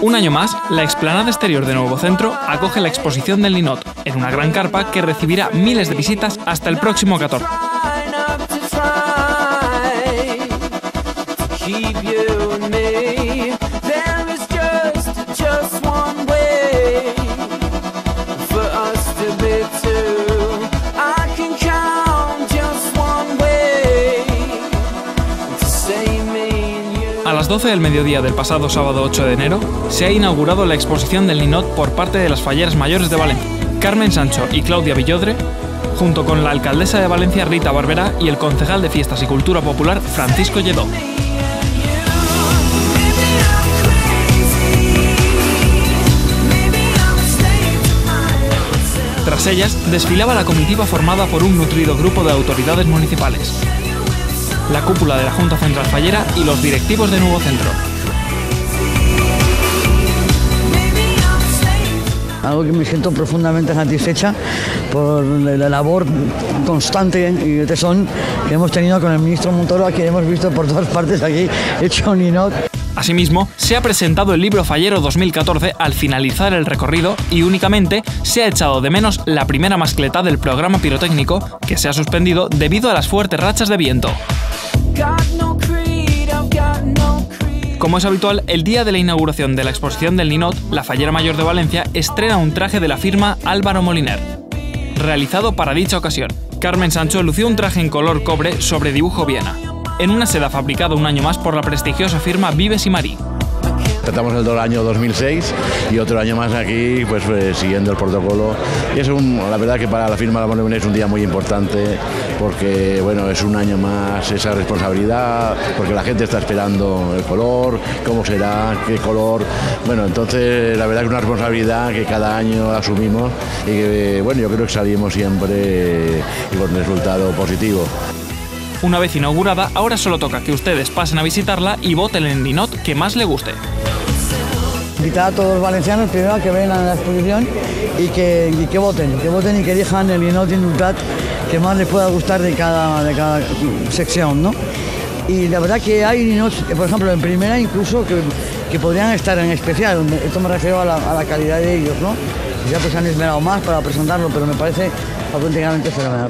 Un año más, la explanada exterior de Nuevo Centro acoge la exposición del Ninot, en una gran carpa que recibirá miles de visitas hasta el próximo 14. A las 12 del mediodía del pasado sábado 8 de enero se ha inaugurado la exposición del Ninot por parte de las Falleras Mayores de Valencia. Carmen Sancho y Claudia Villodre, junto con la alcaldesa de Valencia Rita Barberá y el concejal de Fiestas y Cultura Popular Francisco Lledó. Tras ellas, desfilaba la comitiva formada por un nutrido grupo de autoridades municipales, la cúpula de la Junta Central Fallera y los directivos de Nuevo Centro. algo que me siento profundamente satisfecha por la labor constante y de tesón que hemos tenido con el ministro Montoro, a quien hemos visto por todas partes aquí, hecho ninot. Asimismo, se ha presentado el libro Fallero 2014 al finalizar el recorrido y únicamente se ha echado de menos la primera mascleta del programa pirotécnico que se ha suspendido debido a las fuertes rachas de viento. Como es habitual, el día de la inauguración de la exposición del Ninot, la Fallera Mayor de Valencia estrena un traje de la firma Álvaro Moliner. Realizado para dicha ocasión, Carmen Sancho lució un traje en color cobre sobre dibujo Viena, en una seda fabricada un año más por la prestigiosa firma Vives y Marí. Tratamos el año 2006 y otro año más aquí, pues, pues siguiendo el protocolo. Y es un, la verdad que para la firma La Moneda es un día muy importante porque bueno, es un año más esa responsabilidad, porque la gente está esperando el color, cómo será, qué color. Bueno, entonces la verdad que es una responsabilidad que cada año asumimos y que bueno, yo creo que salimos siempre con un resultado positivo. Una vez inaugurada, ahora solo toca que ustedes pasen a visitarla y voten en el Ninot que más le guste invitar a todos los valencianos primero que vengan a la exposición y que, que voten, que voten y que elijan el Inot Indultat que más les pueda gustar de cada, de cada sección, ¿no? Y la verdad que hay Ninots, por ejemplo, en primera incluso que, que podrían estar en especial, esto me refiero a la, a la calidad de ellos, ¿no? Ya pues han esmerado más para presentarlo, pero me parece auténticamente fenomenal.